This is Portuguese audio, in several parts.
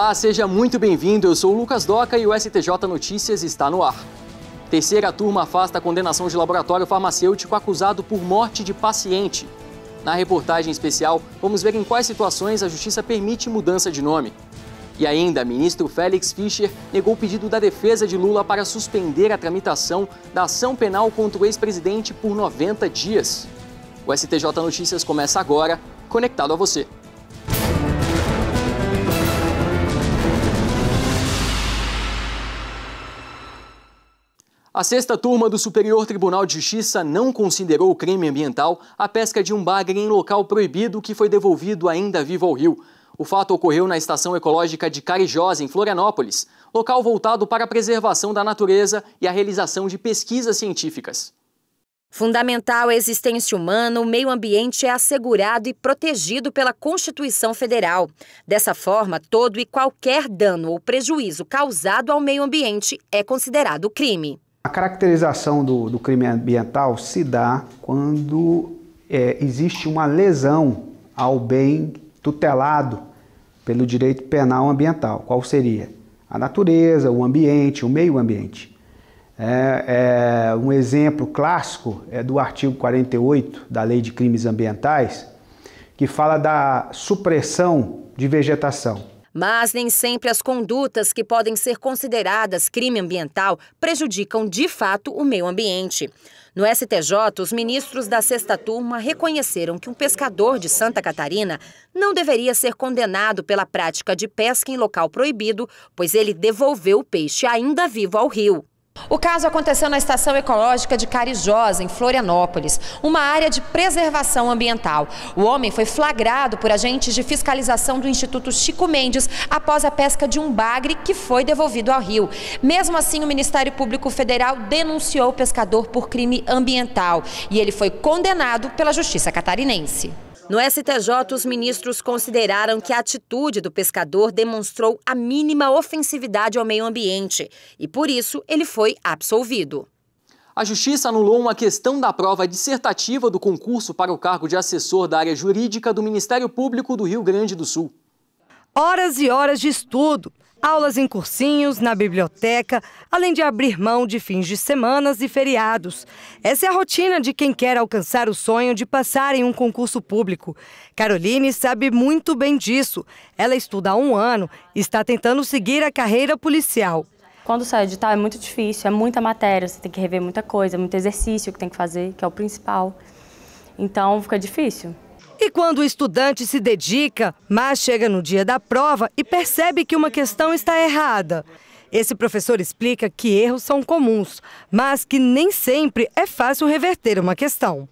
Olá, seja muito bem-vindo. Eu sou o Lucas Doca e o STJ Notícias está no ar. Terceira turma afasta a condenação de laboratório farmacêutico acusado por morte de paciente. Na reportagem especial, vamos ver em quais situações a justiça permite mudança de nome. E ainda, ministro Félix Fischer negou o pedido da defesa de Lula para suspender a tramitação da ação penal contra o ex-presidente por 90 dias. O STJ Notícias começa agora, conectado a você. A sexta turma do Superior Tribunal de Justiça não considerou crime ambiental a pesca de um bagre em local proibido que foi devolvido ainda vivo ao rio. O fato ocorreu na Estação Ecológica de Carijós, em Florianópolis, local voltado para a preservação da natureza e a realização de pesquisas científicas. Fundamental à existência humana, o meio ambiente é assegurado e protegido pela Constituição Federal. Dessa forma, todo e qualquer dano ou prejuízo causado ao meio ambiente é considerado crime. A caracterização do, do crime ambiental se dá quando é, existe uma lesão ao bem tutelado pelo direito penal ambiental. Qual seria? A natureza, o ambiente, o meio ambiente. É, é, um exemplo clássico é do artigo 48 da Lei de Crimes Ambientais, que fala da supressão de vegetação. Mas nem sempre as condutas que podem ser consideradas crime ambiental prejudicam de fato o meio ambiente. No STJ, os ministros da sexta turma reconheceram que um pescador de Santa Catarina não deveria ser condenado pela prática de pesca em local proibido, pois ele devolveu o peixe ainda vivo ao rio. O caso aconteceu na Estação Ecológica de Carijós, em Florianópolis, uma área de preservação ambiental. O homem foi flagrado por agentes de fiscalização do Instituto Chico Mendes após a pesca de um bagre que foi devolvido ao rio. Mesmo assim, o Ministério Público Federal denunciou o pescador por crime ambiental e ele foi condenado pela Justiça Catarinense. No STJ, os ministros consideraram que a atitude do pescador demonstrou a mínima ofensividade ao meio ambiente e, por isso, ele foi absolvido. A Justiça anulou uma questão da prova dissertativa do concurso para o cargo de assessor da área jurídica do Ministério Público do Rio Grande do Sul. Horas e horas de estudo aulas em cursinhos, na biblioteca, além de abrir mão de fins de semanas e feriados. Essa é a rotina de quem quer alcançar o sonho de passar em um concurso público. Caroline sabe muito bem disso. Ela estuda há um ano e está tentando seguir a carreira policial. Quando sai edital é muito difícil, é muita matéria, você tem que rever muita coisa, muito exercício que tem que fazer, que é o principal. Então fica difícil. E quando o estudante se dedica, mas chega no dia da prova e percebe que uma questão está errada. Esse professor explica que erros são comuns, mas que nem sempre é fácil reverter uma questão.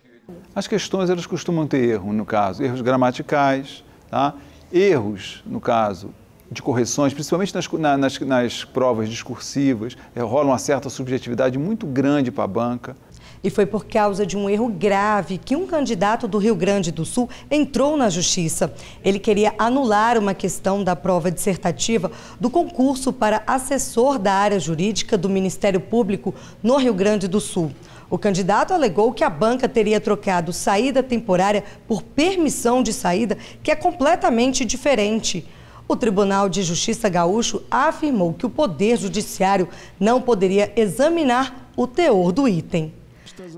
As questões elas costumam ter erro, no caso, erros gramaticais, tá? erros, no caso, de correções, principalmente nas, nas, nas provas discursivas, é, rola uma certa subjetividade muito grande para a banca. E foi por causa de um erro grave que um candidato do Rio Grande do Sul entrou na justiça. Ele queria anular uma questão da prova dissertativa do concurso para assessor da área jurídica do Ministério Público no Rio Grande do Sul. O candidato alegou que a banca teria trocado saída temporária por permissão de saída, que é completamente diferente. O Tribunal de Justiça Gaúcho afirmou que o Poder Judiciário não poderia examinar o teor do item.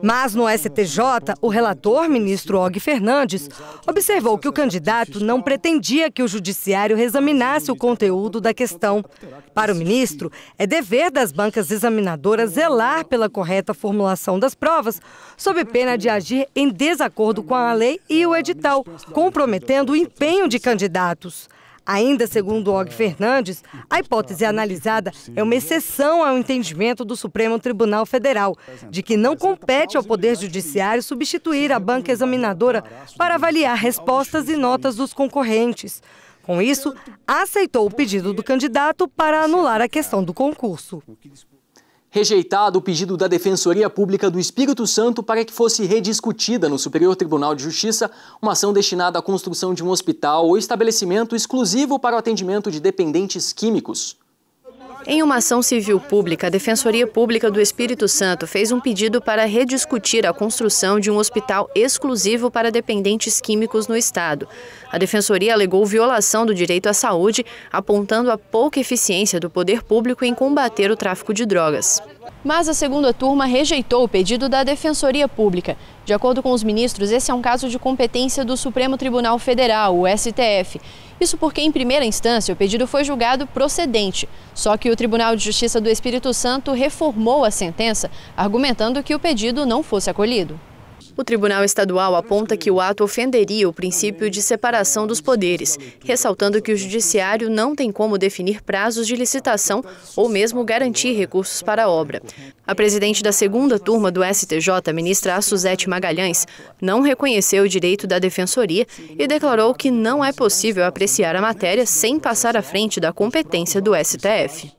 Mas no STJ, o relator, ministro Og Fernandes, observou que o candidato não pretendia que o judiciário reexaminasse o conteúdo da questão. Para o ministro, é dever das bancas examinadoras zelar pela correta formulação das provas, sob pena de agir em desacordo com a lei e o edital, comprometendo o empenho de candidatos. Ainda segundo Og Fernandes, a hipótese analisada é uma exceção ao entendimento do Supremo Tribunal Federal de que não compete ao Poder Judiciário substituir a banca examinadora para avaliar respostas e notas dos concorrentes. Com isso, aceitou o pedido do candidato para anular a questão do concurso rejeitado o pedido da Defensoria Pública do Espírito Santo para que fosse rediscutida no Superior Tribunal de Justiça uma ação destinada à construção de um hospital ou estabelecimento exclusivo para o atendimento de dependentes químicos. Em uma ação civil pública, a Defensoria Pública do Espírito Santo fez um pedido para rediscutir a construção de um hospital exclusivo para dependentes químicos no estado. A Defensoria alegou violação do direito à saúde, apontando a pouca eficiência do poder público em combater o tráfico de drogas. Mas a segunda turma rejeitou o pedido da Defensoria Pública. De acordo com os ministros, esse é um caso de competência do Supremo Tribunal Federal, o STF. Isso porque, em primeira instância, o pedido foi julgado procedente. Só que o Tribunal de Justiça do Espírito Santo reformou a sentença, argumentando que o pedido não fosse acolhido. O Tribunal Estadual aponta que o ato ofenderia o princípio de separação dos poderes, ressaltando que o Judiciário não tem como definir prazos de licitação ou mesmo garantir recursos para a obra. A presidente da segunda turma do STJ, ministra Suzete Magalhães, não reconheceu o direito da defensoria e declarou que não é possível apreciar a matéria sem passar à frente da competência do STF.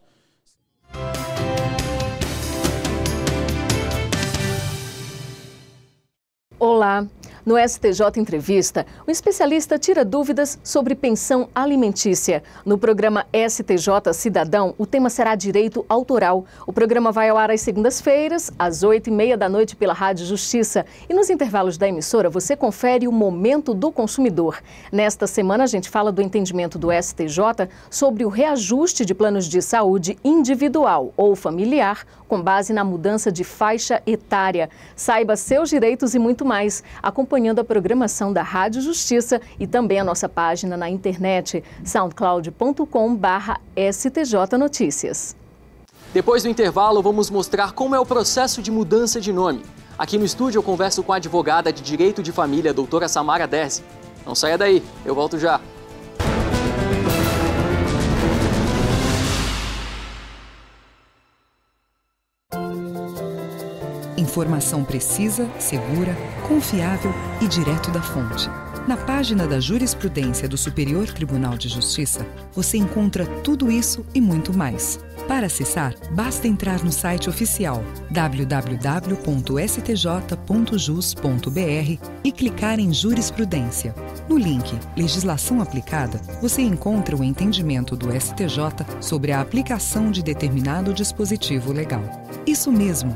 Olá! No STJ Entrevista, o especialista tira dúvidas sobre pensão alimentícia. No programa STJ Cidadão, o tema será direito autoral. O programa vai ao ar às segundas-feiras, às oito e meia da noite pela Rádio Justiça. E nos intervalos da emissora, você confere o Momento do Consumidor. Nesta semana, a gente fala do entendimento do STJ sobre o reajuste de planos de saúde individual ou familiar com base na mudança de faixa etária. Saiba seus direitos e muito mais, acompanhando a programação da Rádio Justiça e também a nossa página na internet soundcloud.com/stj Notícias. Depois do intervalo, vamos mostrar como é o processo de mudança de nome. Aqui no estúdio eu converso com a advogada de Direito de Família, doutora Samara Derzi. Não saia daí, eu volto já. Informação precisa, segura, confiável e direto da fonte. Na página da jurisprudência do Superior Tribunal de Justiça, você encontra tudo isso e muito mais. Para acessar, basta entrar no site oficial www.stj.jus.br e clicar em Jurisprudência. No link Legislação Aplicada, você encontra o entendimento do STJ sobre a aplicação de determinado dispositivo legal. Isso mesmo,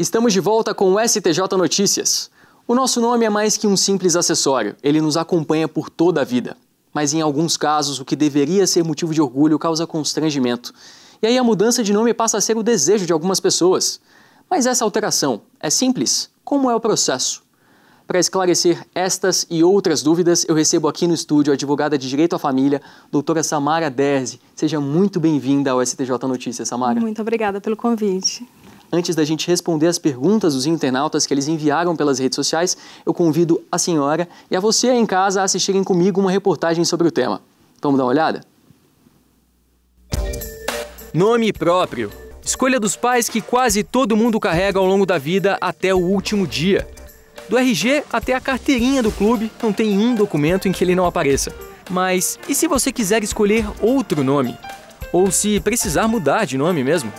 Estamos de volta com o STJ Notícias. O nosso nome é mais que um simples acessório, ele nos acompanha por toda a vida. Mas em alguns casos, o que deveria ser motivo de orgulho causa constrangimento. E aí a mudança de nome passa a ser o desejo de algumas pessoas. Mas essa alteração é simples? Como é o processo? Para esclarecer estas e outras dúvidas, eu recebo aqui no estúdio a advogada de Direito à Família, doutora Samara Derzi. Seja muito bem-vinda ao STJ Notícias, Samara. Muito obrigada pelo convite. Antes da gente responder as perguntas dos internautas que eles enviaram pelas redes sociais, eu convido a senhora e a você aí em casa a assistirem comigo uma reportagem sobre o tema. Vamos dar uma olhada? Nome próprio. Escolha dos pais que quase todo mundo carrega ao longo da vida até o último dia. Do RG até a carteirinha do clube, não tem um documento em que ele não apareça. Mas e se você quiser escolher outro nome? Ou se precisar mudar de nome mesmo?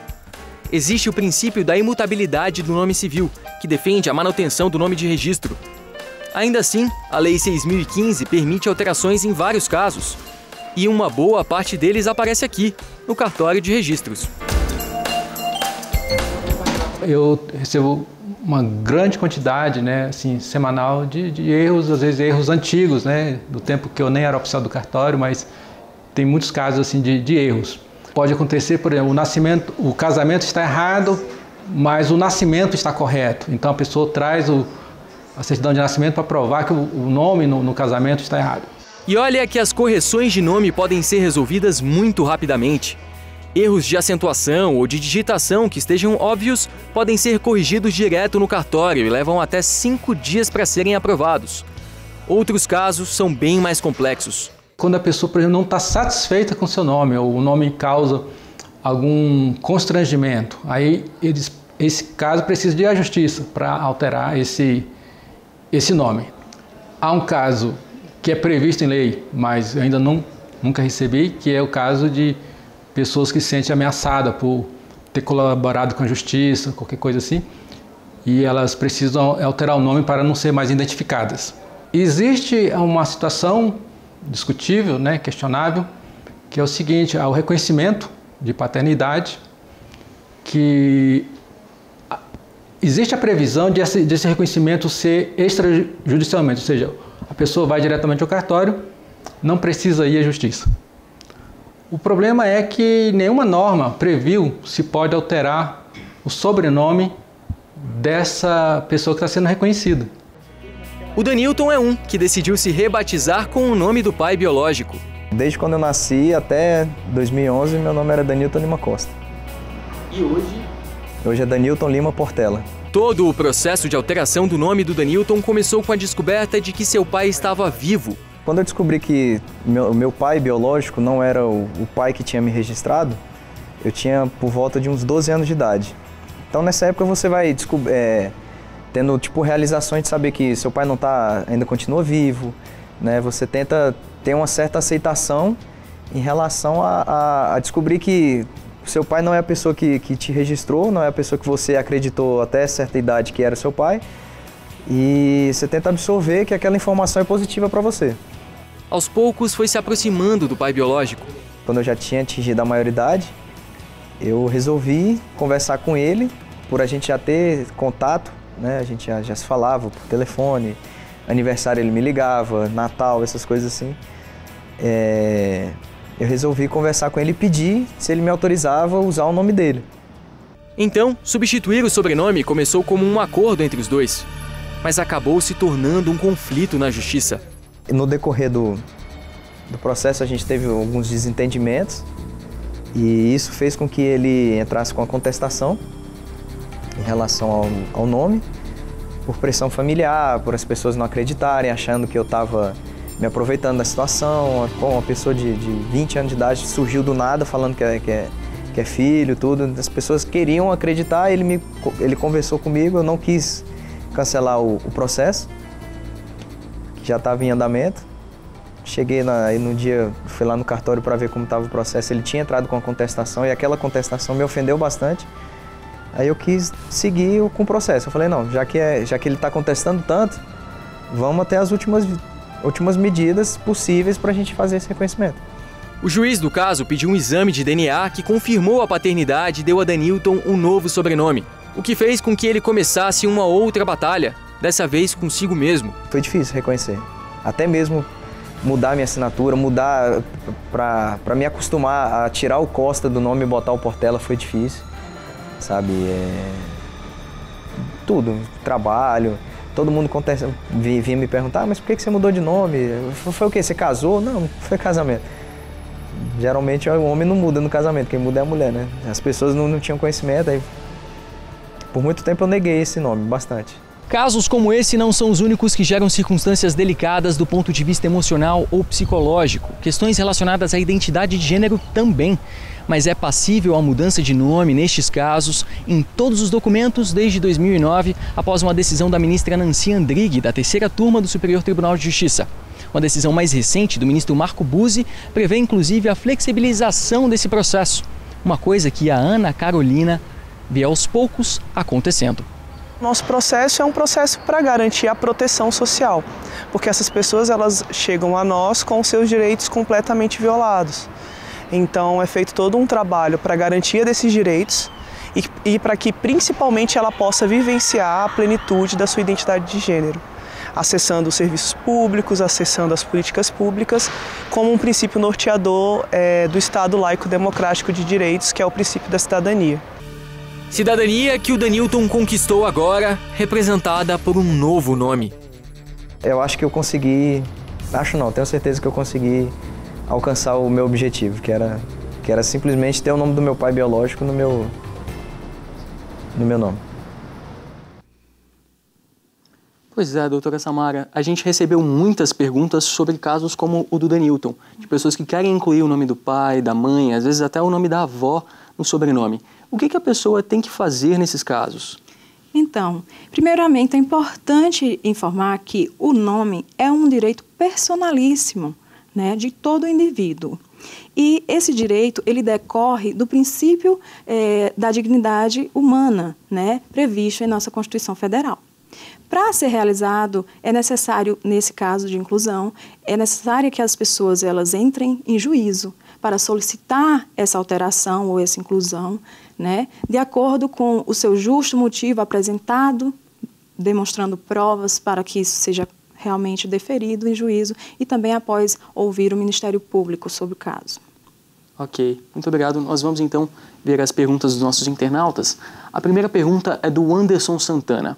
Existe o princípio da imutabilidade do nome civil, que defende a manutenção do nome de registro. Ainda assim, a Lei 6015 permite alterações em vários casos, e uma boa parte deles aparece aqui, no cartório de registros. Eu recebo uma grande quantidade, né, assim, semanal de, de, erros, às vezes erros antigos, né, do tempo que eu nem era oficial do cartório, mas tem muitos casos assim de, de erros. Pode acontecer, por exemplo, o nascimento, o casamento está errado mas o nascimento está correto. Então a pessoa traz o, a certidão de nascimento para provar que o, o nome no, no casamento está errado. E olha que as correções de nome podem ser resolvidas muito rapidamente. Erros de acentuação ou de digitação que estejam óbvios podem ser corrigidos direto no cartório e levam até cinco dias para serem aprovados. Outros casos são bem mais complexos. Quando a pessoa, por exemplo, não está satisfeita com seu nome, ou o nome causa algum constrangimento, aí eles, esse caso precisa de a justiça para alterar esse, esse nome. Há um caso que é previsto em lei, mas ainda não, nunca recebi, que é o caso de pessoas que se sentem ameaçadas por ter colaborado com a justiça, qualquer coisa assim, e elas precisam alterar o nome para não ser mais identificadas. Existe uma situação discutível, né, questionável, que é o seguinte, o reconhecimento de paternidade, que existe a previsão de esse, desse reconhecimento ser extrajudicialmente, ou seja, a pessoa vai diretamente ao cartório, não precisa ir à justiça. O problema é que nenhuma norma previu se pode alterar o sobrenome dessa pessoa que está sendo reconhecida. O Danilton é um que decidiu se rebatizar com o nome do pai biológico. Desde quando eu nasci até 2011, meu nome era Danilton Lima Costa. E hoje? Hoje é Danilton Lima Portela. Todo o processo de alteração do nome do Danilton começou com a descoberta de que seu pai estava vivo quando eu descobri que meu, meu pai biológico não era o, o, pai que tinha me registrado, eu tinha por volta de uns 12 anos de idade. Então nessa época você vai é, tendo tipo realizações de saber que seu pai não tá, ainda continua vivo, né? Você tenta ter uma certa aceitação em relação a, a, a descobrir que seu pai não é a pessoa que, que te registrou, não é a pessoa que você acreditou até certa idade que era seu pai, e você tenta absorver que aquela informação é positiva para você. Aos poucos foi se aproximando do pai biológico. Quando eu já tinha atingido a maioridade, eu resolvi conversar com ele, por a gente já ter contato, né? A gente já, já se falava por telefone, aniversário ele me ligava, Natal, essas coisas assim. É... Eu resolvi conversar com ele e pedir se ele me autorizava a usar o nome dele. Então, substituir o sobrenome começou como um acordo entre os dois, mas acabou se tornando um conflito na justiça. No decorrer do, do processo, a gente teve alguns desentendimentos e isso fez com que ele entrasse com a contestação em relação ao, ao nome, por pressão familiar, por as pessoas não acreditarem, achando que eu estava me aproveitando da situação. Bom, uma pessoa de, de 20 anos de idade surgiu do nada falando que é, que é, que é filho, tudo. As pessoas queriam acreditar, ele, me, ele conversou comigo, eu não quis cancelar o, o processo que já estava em andamento. Cheguei na, no dia, fui lá no cartório para ver como estava o processo. Ele tinha entrado com a contestação e aquela contestação me ofendeu bastante. Aí eu quis seguir com o processo. Eu falei, não, já que, é, já que ele está contestando tanto, vamos até as últimas, últimas medidas possíveis para a gente fazer esse reconhecimento. O juiz do caso pediu um exame de DNA que confirmou a paternidade e deu a Danilton um novo sobrenome, o que fez com que ele começasse uma outra batalha dessa vez consigo mesmo. Foi difícil reconhecer. Até mesmo mudar minha assinatura, mudar para me acostumar a tirar o Costa do nome e botar o Portela foi difícil, sabe? É... Tudo, trabalho, todo mundo vinha me perguntar, ah, mas por que você mudou de nome? Foi o quê? Você casou? Não, foi casamento. Geralmente o homem não muda no casamento, quem muda é a mulher, né? As pessoas não, não tinham conhecimento, aí por muito tempo eu neguei esse nome, bastante. Casos como esse não são os únicos que geram circunstâncias delicadas do ponto de vista emocional ou psicológico. Questões relacionadas à identidade de gênero também. Mas é passível a mudança de nome nestes casos em todos os documentos desde 2009, após uma decisão da ministra Nancy Andrighi, da terceira turma do Superior Tribunal de Justiça. Uma decisão mais recente do ministro Marco Buzzi prevê inclusive a flexibilização desse processo, uma coisa que a Ana Carolina vê aos poucos acontecendo. Nosso processo é um processo para garantir a proteção social, porque essas pessoas elas chegam a nós com seus direitos completamente violados. Então é feito todo um trabalho para garantia desses direitos e, e para que principalmente ela possa vivenciar a plenitude da sua identidade de gênero, acessando os serviços públicos, acessando as políticas públicas, como um princípio norteador é, do Estado laico democrático de direitos, que é o princípio da cidadania. Cidadania que o Danilton conquistou agora, representada por um novo nome. Eu acho que eu consegui, acho não, tenho certeza que eu consegui alcançar o meu objetivo, que era, que era simplesmente ter o nome do meu pai biológico no meu, no meu nome. Pois é, doutora Samara, a gente recebeu muitas perguntas sobre casos como o do Danilton, de pessoas que querem incluir o nome do pai, da mãe, às vezes até o nome da avó no sobrenome. O que, que a pessoa tem que fazer nesses casos? Então, primeiramente é importante informar que o nome é um direito personalíssimo né, de todo indivíduo. E esse direito ele decorre do princípio é, da dignidade humana, né, previsto em nossa Constituição Federal. Para ser realizado, é necessário, nesse caso de inclusão, é necessário que as pessoas elas entrem em juízo para solicitar essa alteração ou essa inclusão, né, de acordo com o seu justo motivo apresentado, demonstrando provas para que isso seja realmente deferido em juízo e também após ouvir o Ministério Público sobre o caso. Ok, muito obrigado. Nós vamos então ver as perguntas dos nossos internautas. A primeira pergunta é do Anderson Santana.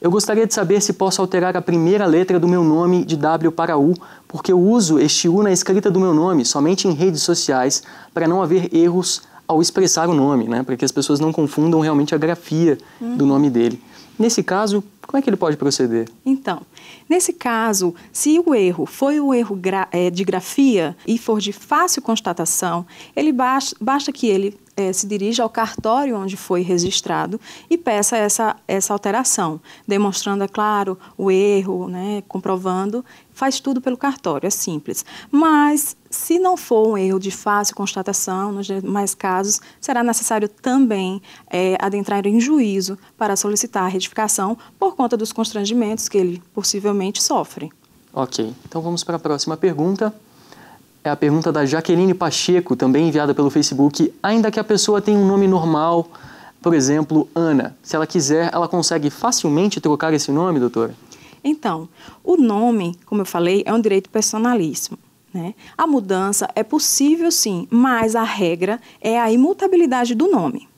Eu gostaria de saber se posso alterar a primeira letra do meu nome de W para U, porque eu uso este U na escrita do meu nome somente em redes sociais para não haver erros ao expressar o nome, né? para que as pessoas não confundam realmente a grafia uhum. do nome dele. Nesse caso, como é que ele pode proceder? Então, nesse caso, se o erro foi um erro gra é, de grafia e for de fácil constatação, ele basta que ele é, se dirija ao cartório onde foi registrado e peça essa, essa alteração, demonstrando, é claro, o erro, né, comprovando, faz tudo pelo cartório, é simples. Mas, se não for um erro de fácil constatação, nos demais casos, será necessário também é, adentrar em juízo para solicitar a retificação por conta dos constrangimentos que ele possivelmente sofre. Ok, então vamos para a próxima pergunta é a pergunta da Jaqueline Pacheco, também enviada pelo Facebook. Ainda que a pessoa tenha um nome normal, por exemplo, Ana, se ela quiser, ela consegue facilmente trocar esse nome, doutora? Então, o nome, como eu falei, é um direito personalíssimo. Né? A mudança é possível sim, mas a regra é a imutabilidade do nome.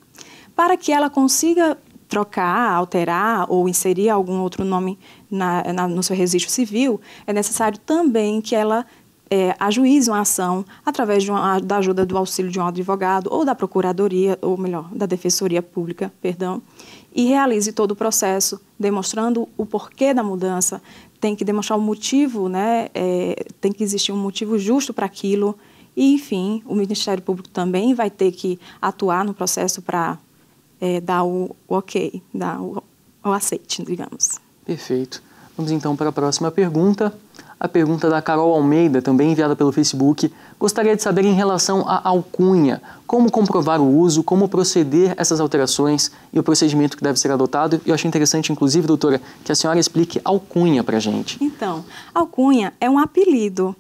Para que ela consiga trocar, alterar ou inserir algum outro nome na, na, no seu registro civil, é necessário também que ela é, uma ação através uma, da ajuda do auxílio de um advogado ou da procuradoria, ou melhor, da defensoria pública, perdão, e realize todo o processo, demonstrando o porquê da mudança. Tem que demonstrar o motivo, né? É, tem que existir um motivo justo para aquilo. E, enfim, o Ministério Público também vai ter que atuar no processo para é, dar o, o, ok, dar o, o aceite, digamos. Perfeito. Vamos então para a próxima pergunta a pergunta da Carol Almeida, também enviada pelo Facebook. Gostaria de saber em relação à alcunha, como comprovar o uso, como proceder essas alterações e o procedimento que deve ser adotado. Eu achei interessante, inclusive, doutora, que a senhora explique alcunha para gente. Então, alcunha é um apelido.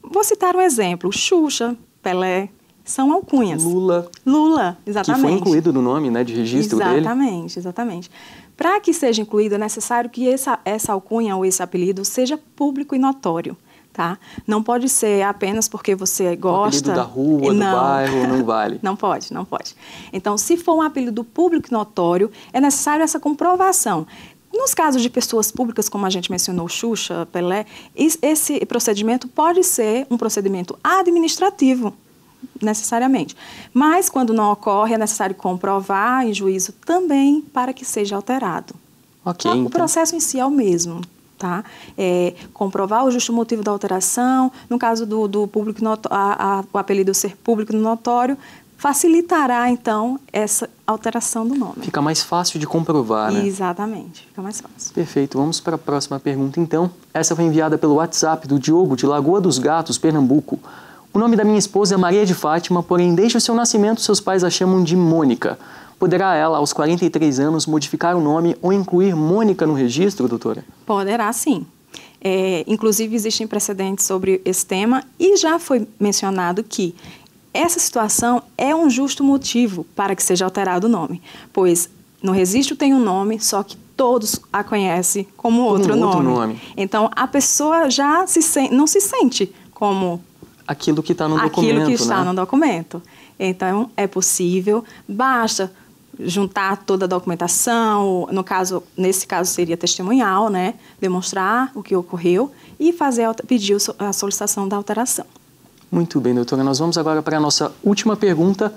Vou citar um exemplo: Xuxa, Pelé, são alcunhas. Lula. Lula, exatamente. Que foi incluído no nome né, de registro exatamente, dele. Exatamente, exatamente. Para que seja incluído, é necessário que essa, essa alcunha ou esse apelido seja público e notório. Tá? Não pode ser apenas porque você gosta. O da rua, não, do bairro, não vale. não pode, não pode. Então, se for um apelido público e notório, é necessário essa comprovação. Nos casos de pessoas públicas, como a gente mencionou, Xuxa, Pelé, esse procedimento pode ser um procedimento administrativo necessariamente. Mas, quando não ocorre, é necessário comprovar em juízo também para que seja alterado. Ok. Então, o processo em si é o mesmo. Tá? É, comprovar o justo motivo da alteração, no caso do, do público a, a, o apelido ser público notório, facilitará então essa alteração do nome. Fica mais fácil de comprovar, né? Exatamente, fica mais fácil. Perfeito. Vamos para a próxima pergunta então. Essa foi enviada pelo WhatsApp do Diogo de Lagoa dos Gatos, Pernambuco. O nome da minha esposa é Maria de Fátima, porém, desde o seu nascimento, seus pais a chamam de Mônica. Poderá ela, aos 43 anos, modificar o nome ou incluir Mônica no registro, doutora? Poderá, sim. É, inclusive, existem precedentes sobre esse tema e já foi mencionado que essa situação é um justo motivo para que seja alterado o nome, pois no registro tem um nome, só que todos a conhecem como outro, outro nome. nome. Então, a pessoa já se, não se sente como aquilo que está no aquilo documento. Aquilo que está né? no documento. Então, é possível, basta juntar toda a documentação, no caso, nesse caso seria testemunhal, né, demonstrar o que ocorreu e fazer pedir a solicitação da alteração. Muito bem, doutora. Nós vamos agora para a nossa última pergunta.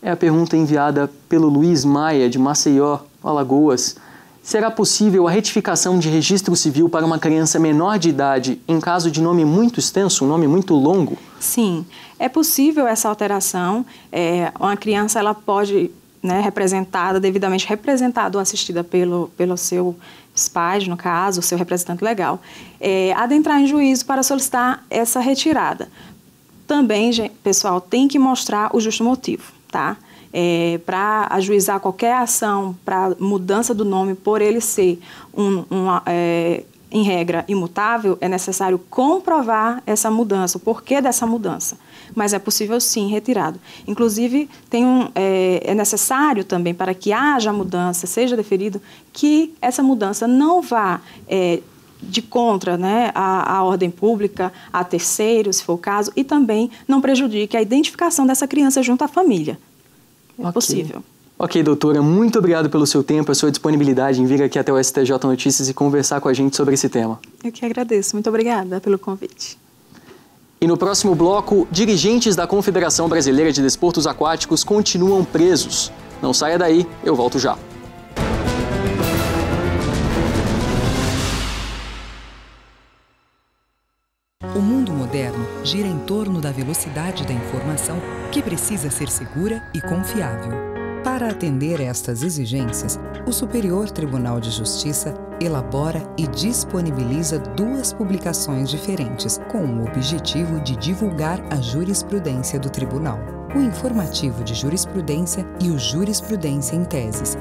É a pergunta enviada pelo Luiz Maia, de Maceió, Alagoas. Será possível a retificação de registro civil para uma criança menor de idade em caso de nome muito extenso, um nome muito longo? Sim, é possível essa alteração. É, uma criança ela pode né, representada, devidamente representada ou assistida pelo, pelo seu pais, no caso, seu representante legal, é, adentrar em juízo para solicitar essa retirada. Também, pessoal, tem que mostrar o justo motivo, tá? É, para ajuizar qualquer ação para mudança do nome por ele ser um, é, em regra imutável, é necessário comprovar essa mudança, o porquê dessa mudança. Mas é possível sim retirado. Inclusive, tem um, é, é necessário também, para que haja mudança, seja deferido, que essa mudança não vá é, de contra né, a, a, ordem pública, a terceiros, se for o caso, e também não prejudique a identificação dessa criança junto à família. É okay. possível. Ok, doutora, muito obrigado pelo seu tempo, a sua disponibilidade em vir aqui até o STJ Notícias e conversar com a gente sobre esse tema. Eu que agradeço, muito obrigada pelo convite. E no próximo bloco, dirigentes da Confederação Brasileira de Desportos Aquáticos continuam presos. Não saia daí, eu volto já. Gira em torno da velocidade da informação que precisa ser segura e confiável. Para atender estas exigências, o Superior Tribunal de Justiça elabora e disponibiliza duas publicações diferentes com o objetivo de divulgar a jurisprudência do tribunal: o Informativo de Jurisprudência e o Jurisprudência em Teses.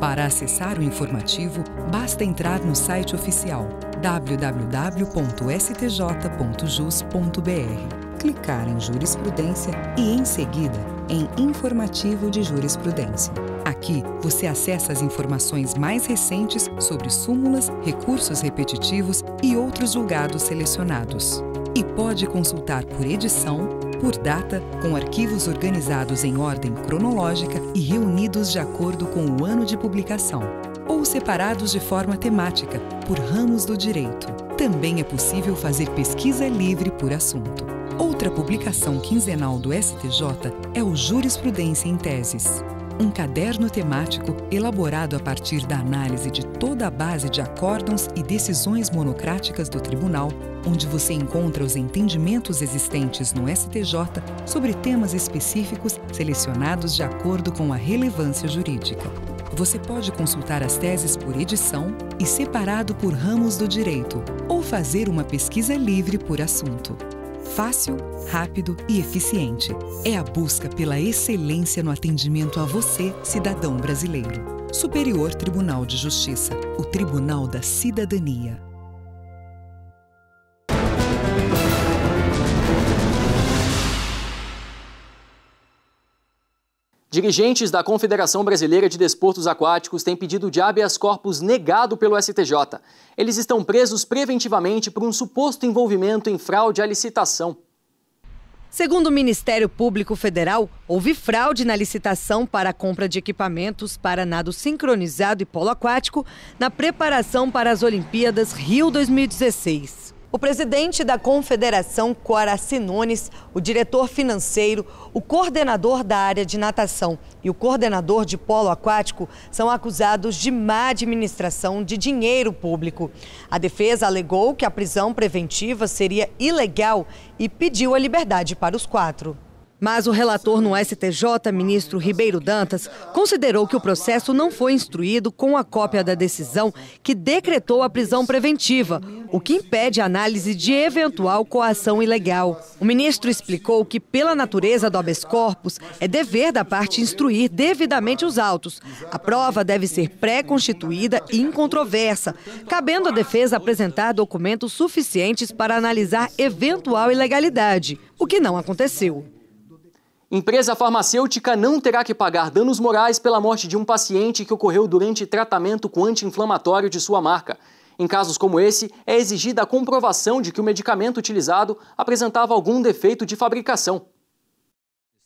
Para acessar o informativo, basta entrar no site oficial www.stj.jus.br clicar em Jurisprudência e, em seguida, em Informativo de Jurisprudência. Aqui você acessa as informações mais recentes sobre súmulas, recursos repetitivos e outros julgados selecionados. E pode consultar por edição, por data, com arquivos organizados em ordem cronológica e reunidos de acordo com o ano de publicação, ou separados de forma temática, por ramos do direito. Também é possível fazer pesquisa livre por assunto. Outra publicação quinzenal do STJ é o Jurisprudência em Teses, um caderno temático elaborado a partir da análise de toda a base de acórdãos e decisões monocráticas do Tribunal, onde você encontra os entendimentos existentes no STJ sobre temas específicos selecionados de acordo com a relevância jurídica. Você pode consultar as teses por edição e separado por ramos do direito, ou fazer uma pesquisa livre por assunto fácil, rápido e eficiente. É a busca pela excelência no atendimento a você, cidadão brasileiro. Superior Tribunal de Justiça, o Tribunal da Cidadania. Dirigentes da Confederação Brasileira de Desportos Aquáticos têm pedido de habeas corpus negado pelo STJ. Eles estão presos preventivamente por um suposto envolvimento em fraude à licitação. Segundo o Ministério Público Federal, houve fraude na licitação para a compra de equipamentos para nado sincronizado e polo aquático na preparação para as Olimpíadas Rio 2016. O presidente da Confederação, Coaraci Nunes, o diretor financeiro, o coordenador da área de natação e o coordenador de polo aquático são acusados de má administração de dinheiro público. A defesa alegou que a prisão preventiva seria ilegal e pediu a liberdade para os quatro. Mas o relator no STJ, ministro Ribeiro Dantas, considerou que o processo não foi instruído com a cópia da decisão que decretou a prisão preventiva, o que impede a análise de eventual coação ilegal. O ministro explicou que, pela natureza do habeas corpus, é dever da parte instruir devidamente os autos. A prova deve ser pré-constituída e incontroversa, cabendo à defesa apresentar documentos suficientes para analisar eventual ilegalidade, o que não aconteceu. Empresa farmacêutica não terá que pagar danos morais pela morte de um paciente que ocorreu durante tratamento com anti-inflamatório de sua marca. Em casos como esse, é exigida a comprovação de que o medicamento utilizado apresentava algum defeito de fabricação.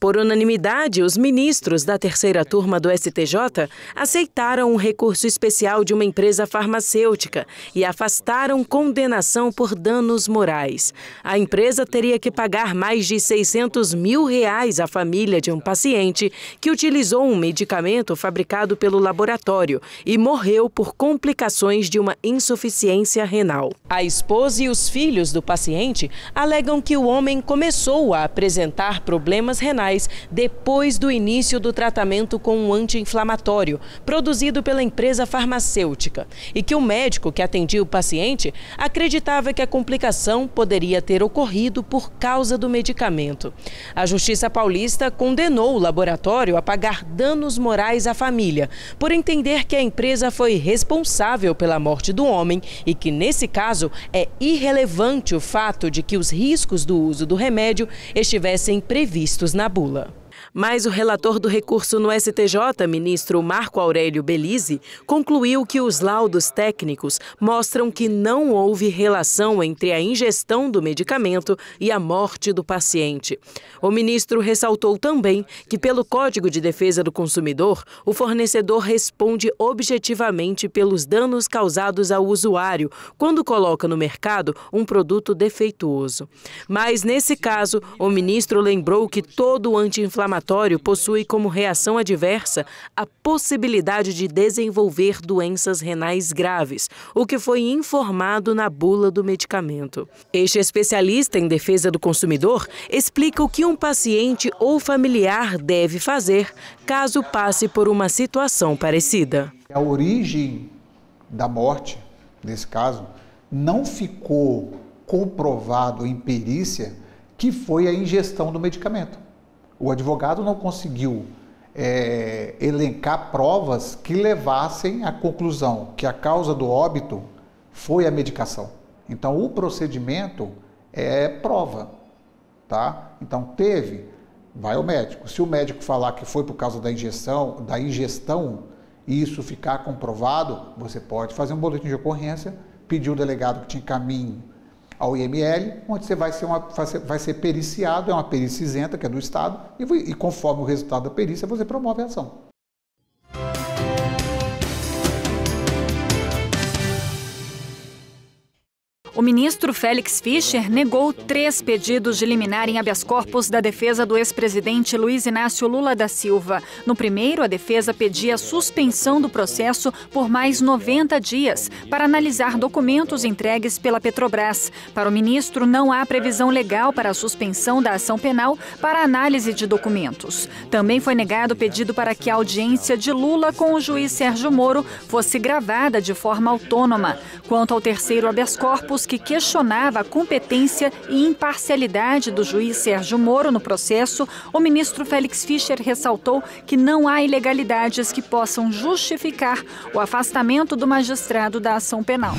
Por unanimidade, os ministros da terceira turma do STJ aceitaram um recurso especial de uma empresa farmacêutica e afastaram condenação por danos morais. A empresa teria que pagar mais de 600 mil reais à família de um paciente que utilizou um medicamento fabricado pelo laboratório e morreu por complicações de uma insuficiência renal. A esposa e os filhos do paciente alegam que o homem começou a apresentar problemas renais depois do início do tratamento com um anti-inflamatório produzido pela empresa farmacêutica e que o médico que atendia o paciente acreditava que a complicação poderia ter ocorrido por causa do medicamento. A Justiça Paulista condenou o laboratório a pagar danos morais à família por entender que a empresa foi responsável pela morte do homem e que, nesse caso, é irrelevante o fato de que os riscos do uso do remédio estivessem previstos na bula. Mas o relator do recurso no STJ, ministro Marco Aurélio Belize, concluiu que os laudos técnicos mostram que não houve relação entre a ingestão do medicamento e a morte do paciente. O ministro ressaltou também que, pelo Código de Defesa do Consumidor, o fornecedor responde objetivamente pelos danos causados ao usuário quando coloca no mercado um produto defeituoso. Mas, nesse caso, o ministro lembrou que todo anti-inflamatório inflamatório possui como reação adversa a possibilidade de desenvolver doenças renais graves, o que foi informado na bula do medicamento. Este especialista em defesa do consumidor explica o que um paciente ou familiar deve fazer caso passe por uma situação parecida. A origem da morte, nesse caso, não ficou comprovado em perícia que foi a ingestão do medicamento. O advogado não conseguiu é, elencar provas que levassem à conclusão que a causa do óbito foi a medicação. Então, o procedimento é prova, tá? Então, teve, vai ao médico. Se o médico falar que foi por causa da injeção, da ingestão, e isso ficar comprovado, você pode fazer um boletim de ocorrência, pedir o delegado que te encaminhe ao IML, onde você vai ser, uma, vai ser periciado, é uma perícia isenta, que é do Estado, e, e conforme o resultado da perícia, você promove a ação. O ministro Félix Fischer negou três pedidos de liminar em habeas corpus da defesa do ex-presidente Luiz Inácio Lula da Silva. No primeiro, a defesa pedia suspensão do processo por mais 90 dias para analisar documentos entregues pela Petrobras. Para o ministro, não há previsão legal para a suspensão da ação penal para análise de documentos. Também foi negado o pedido para que a audiência de Lula com o juiz Sérgio Moro fosse gravada de forma autônoma. Quanto ao terceiro habeas corpus, que questionava a competência e imparcialidade do juiz Sérgio Moro no processo, o ministro Félix Fischer ressaltou que não há ilegalidades que possam justificar o afastamento do magistrado da ação penal.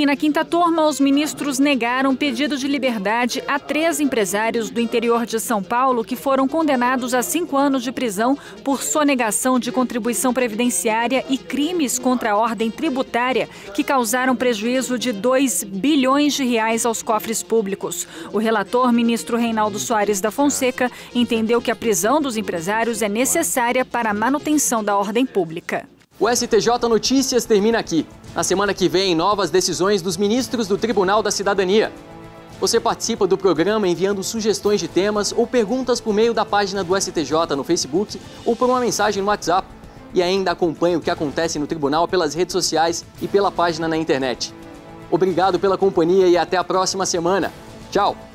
E na quinta turma, os ministros negaram pedido de liberdade a três empresários do interior de São Paulo que foram condenados a cinco anos de prisão por sonegação de contribuição previdenciária e crimes contra a ordem tributária que causaram prejuízo de 2 bilhões de reais aos cofres públicos. O relator, ministro Reinaldo Soares da Fonseca, entendeu que a prisão dos empresários é necessária para a manutenção da ordem pública. O STJ Notícias termina aqui. Na semana que vem, novas decisões dos ministros do Tribunal da Cidadania. Você participa do programa enviando sugestões de temas ou perguntas por meio da página do STJ no Facebook ou por uma mensagem no WhatsApp. E ainda acompanha o que acontece no tribunal pelas redes sociais e pela página na internet. Obrigado pela companhia e até a próxima semana. Tchau!